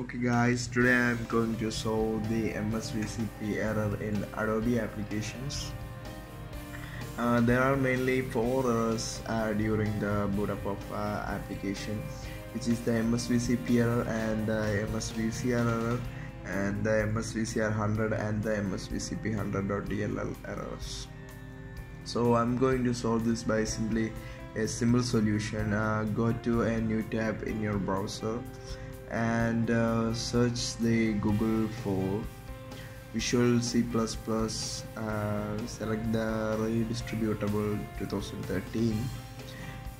Okay guys, today I'm going to solve the MSVCP error in Adobe applications. Uh, there are mainly four errors uh, during the boot up of uh, application which is the MSVCP error and the MSVCR error and the MSVCR 100 and the MSVCP 100.dll errors. So I'm going to solve this by simply a simple solution. Uh, go to a new tab in your browser and uh, search the Google for Visual C++. Uh, select the redistributable 2013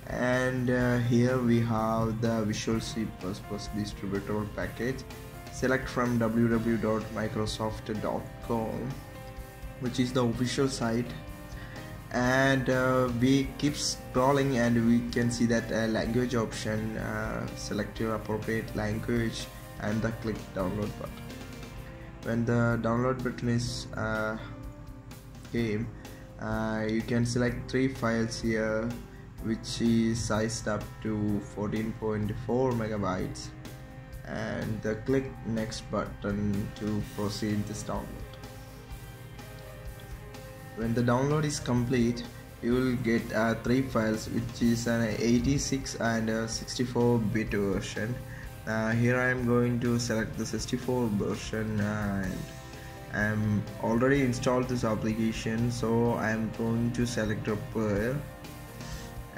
and uh, here we have the Visual C++ distributable package. Select from www.microsoft.com which is the official site and uh, we keep scrolling and we can see that uh, language option uh, select your appropriate language and the click download button. When the download button is uh, came uh, you can select three files here which is sized up to 14.4 megabytes. And the click next button to proceed this download when the download is complete you will get uh, three files which is an 86 and a 64 bit version. Uh, here I am going to select the 64 version and I'm already installed this application so I'm going to select repair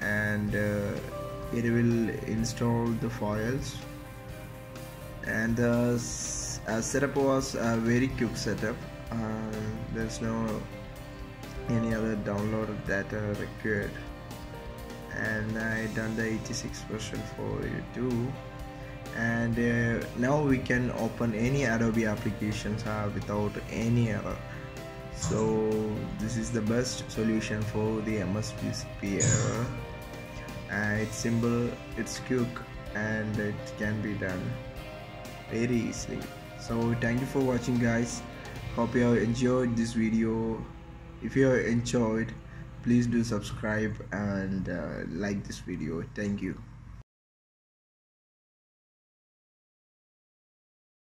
and uh, it will install the files. And the uh, setup was a very quick setup. Um, there's no any other downloaded data required. And I done the 86 version for you too. And uh, now we can open any Adobe applications uh, without any error. So this is the best solution for the MSVCP error. Uh, it's simple it's quick and it can be done very easily. So thank you for watching guys. Hope you enjoyed this video if you enjoyed please do subscribe and uh, like this video. Thank you